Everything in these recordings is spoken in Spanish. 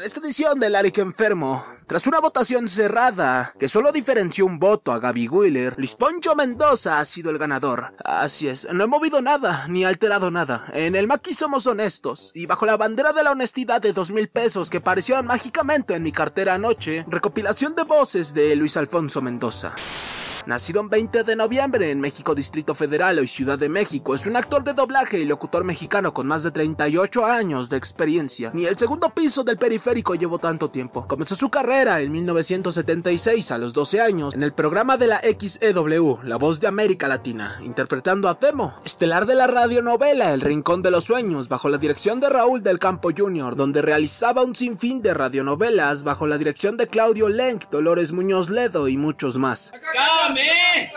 En esta edición del Aric Enfermo, tras una votación cerrada que solo diferenció un voto a Gaby Wheeler, Luis Poncho Mendoza ha sido el ganador. Así es, no he movido nada, ni alterado nada. En el Maki somos honestos, y bajo la bandera de la honestidad de dos mil pesos que parecieron mágicamente en mi cartera anoche, recopilación de voces de Luis Alfonso Mendoza. Nacido en 20 de noviembre en México Distrito Federal y Ciudad de México, es un actor de doblaje y locutor mexicano con más de 38 años de experiencia. Ni el segundo piso del periférico llevó tanto tiempo. Comenzó su carrera en 1976 a los 12 años en el programa de la XEW, La Voz de América Latina, interpretando a Temo, estelar de la radionovela El Rincón de los Sueños, bajo la dirección de Raúl del Campo Jr., donde realizaba un sinfín de radionovelas bajo la dirección de Claudio Lenk, Dolores Muñoz Ledo y muchos más. Amém!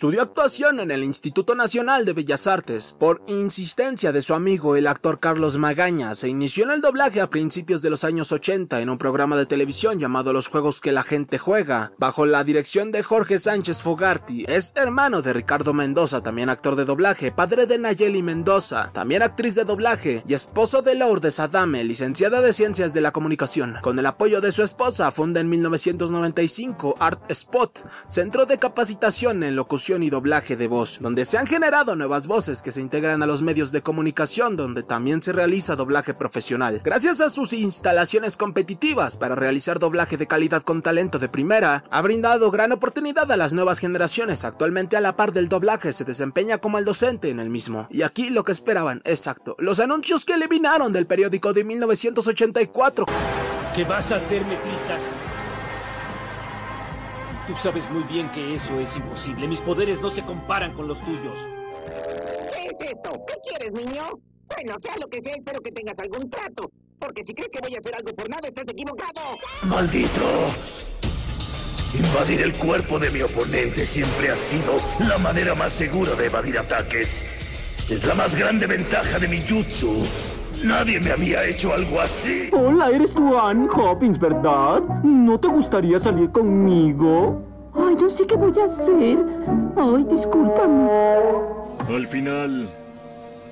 Estudió actuación en el Instituto Nacional de Bellas Artes. Por insistencia de su amigo el actor Carlos Magaña, se inició en el doblaje a principios de los años 80 en un programa de televisión llamado Los Juegos que la gente juega, bajo la dirección de Jorge Sánchez Fogarty. Es hermano de Ricardo Mendoza, también actor de doblaje, padre de Nayeli Mendoza, también actriz de doblaje y esposo de Lourdes Adame, licenciada de Ciencias de la Comunicación. Con el apoyo de su esposa, funda en 1995 Art Spot, centro de capacitación en locución y doblaje de voz, donde se han generado nuevas voces que se integran a los medios de comunicación, donde también se realiza doblaje profesional. Gracias a sus instalaciones competitivas para realizar doblaje de calidad con talento de primera, ha brindado gran oportunidad a las nuevas generaciones. Actualmente a la par del doblaje se desempeña como el docente en el mismo. Y aquí lo que esperaban, exacto, los anuncios que eliminaron del periódico de 1984. ¿Qué vas a hacerme prisas? Tú sabes muy bien que eso es imposible. Mis poderes no se comparan con los tuyos. ¿Qué es esto? ¿Qué quieres, niño? Bueno, sea lo que sea, espero que tengas algún trato. Porque si crees que voy a hacer algo por nada, estás equivocado. ¡Maldito! Invadir el cuerpo de mi oponente siempre ha sido la manera más segura de evadir ataques. Es la más grande ventaja de mi jutsu. Nadie me había hecho algo así. Hola, eres tú Ann Hopkins, ¿verdad? ¿No te gustaría salir conmigo? Ay, no sé qué voy a hacer. Ay, discúlpame. Al final,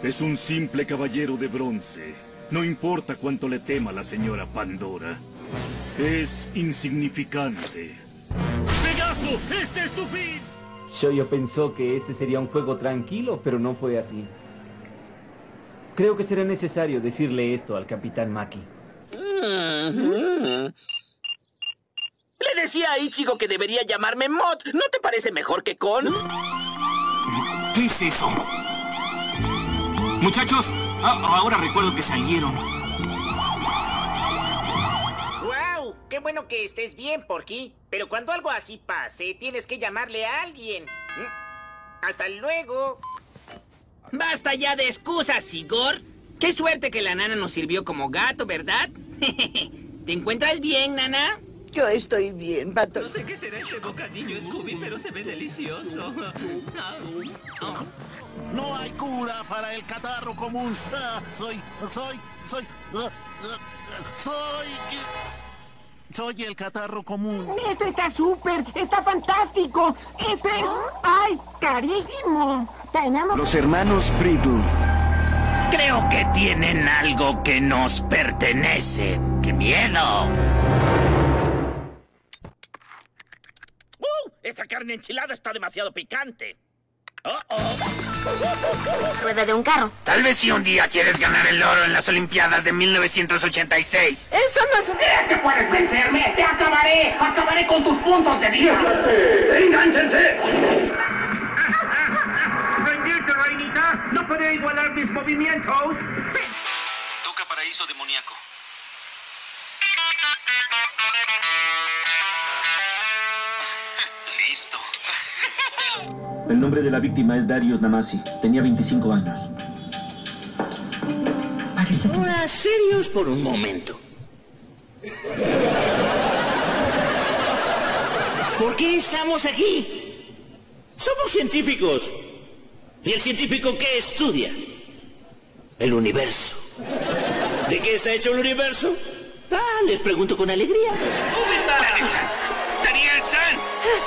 es un simple caballero de bronce. No importa cuánto le tema la señora Pandora. Es insignificante. ¡Pegaso! ¡Este es tu fin! Shoyo pensó que ese sería un juego tranquilo, pero no fue así. Creo que será necesario decirle esto al Capitán Maki. Le decía a Ichigo que debería llamarme Mod. ¿No te parece mejor que Con? ¿Qué es eso? Muchachos, ah, ahora recuerdo que salieron. ¡Wow! Qué bueno que estés bien, Porky. Pero cuando algo así pase, tienes que llamarle a alguien. ¿Mm? Hasta luego. Basta ya de excusas, Sigor. Qué suerte que la nana nos sirvió como gato, ¿verdad? ¿Te encuentras bien, nana? Yo estoy bien, Pato. No sé qué será este bocadillo, Scooby, pero se ve delicioso. No hay cura para el catarro común. Ah, soy, soy, soy, uh, uh, soy... Soy el catarro común. Esto está súper, está fantástico. Esto es... ¡Ay, carísimo! Tenemos... Los hermanos Brittle. Creo que tienen algo que nos pertenece. ¡Qué miedo! ¡Uh! Esta carne enchilada está demasiado picante. Oh, oh. Rueda de un carro. Tal vez si un día quieres ganar el oro en las Olimpiadas de 1986. Eso no es un... ¿Crees que puedes vencerme? ¡Te acabaré! ¡Acabaré con tus puntos de vista! ¡Engáncense! ¡Bendito, reinita! ¡No puede igualar mis movimientos! Toca paraíso demoníaco. Listo. El nombre de la víctima es Darius Namasi. Tenía 25 años. Parece que... Ah, serios por un momento. ¿Por qué estamos aquí? Somos científicos. ¿Y el científico qué estudia? El universo. ¿De qué está hecho el universo? Ah, les pregunto con alegría. Daniel-san.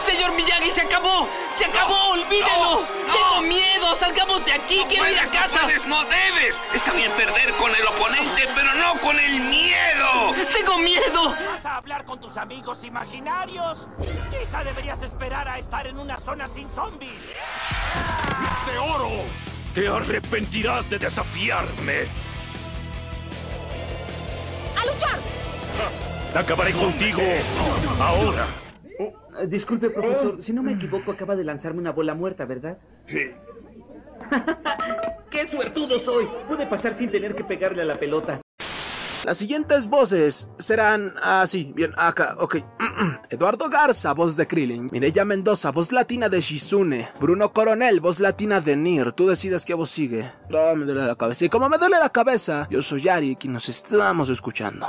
Señor Miyagi, se acabó. Se acabó, olvídelo. Tengo miedo. Salgamos de aquí. Quiero ir a puedes, casa. No puedes, no debes. Está bien perder con el oponente, pero no con el miedo. Tengo miedo. ¿Vas a hablar con tus amigos imaginarios? Quizá deberías esperar a estar en una zona sin zombies. ¡De oro! Te arrepentirás de desafiarme. ¡A luchar! Acabaré contigo ahora. Eh, Disculpe, profesor, si no me equivoco, acaba de lanzarme una bola muerta, ¿verdad? Sí. ¡Qué suertudo soy! Pude pasar sin tener que pegarle a la pelota. Las siguientes voces serán así, bien, acá, ok. Eduardo Garza, voz de Krillin. Mireya Mendoza, voz latina de Shizune. Bruno Coronel, voz latina de Nir. Tú decides qué voz sigue. No, me duele la cabeza. Y como me duele la cabeza, yo soy Yari, quien nos estamos escuchando.